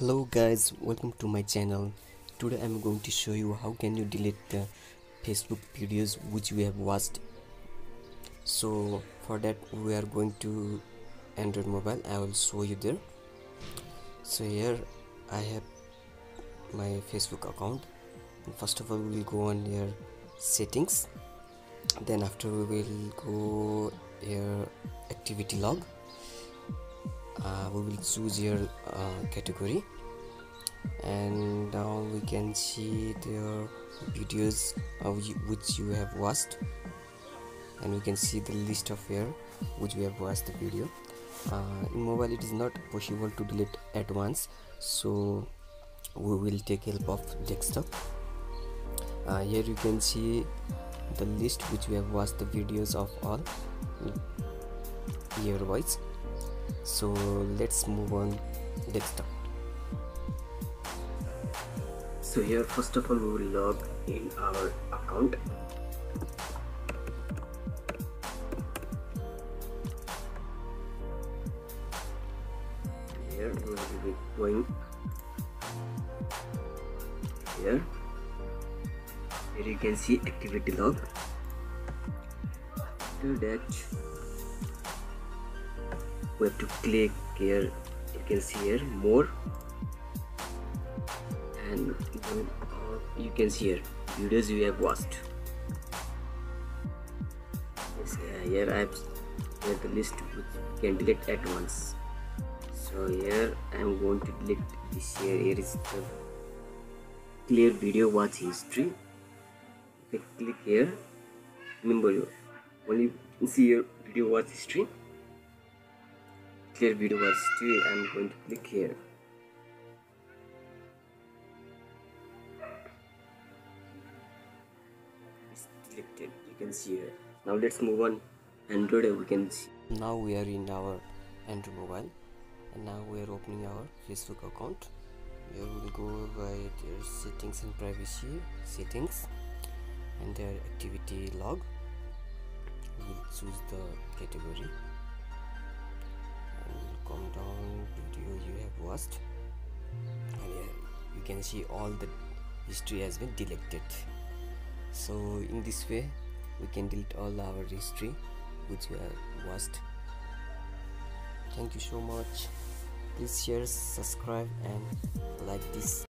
hello guys welcome to my channel. Today i'm going to show you how can you delete the facebook videos which we have watched. So for that we are going to android mobile. I will show you there. So here i have my facebook account. And first of all we will go on your settings. Then after we will go here activity log uh, we will choose your uh, category. And now we can see the videos which you have watched. And we can see the list of here which we have watched the video. Uh, in mobile it is not possible to delete at once. So we will take help of desktop. Uh, here you can see the list which we have watched the videos of all. Here voice so let's move on. Desktop so here first of all we will log in our account. Here we will be going here here you can see activity log. After that we have to click here. You can see here more. And you can see here videos you have watched. Yes, uh, here I have the list which you can delete at once. So here I am going to delete this here. Here is the clear video watch history. If click here remember you only see your video watch history clear video history I'm going to click here. Selected you can see here. Now let's move on. Android we can see. Now we are in our android mobile. And now we are opening our facebook account. Here we'll go by their settings and privacy settings and their activity log. We'll choose the category you and here you can see all the history has been deleted. So in this way we can delete all our history which we have watched. Thank you so much. Please share subscribe and like this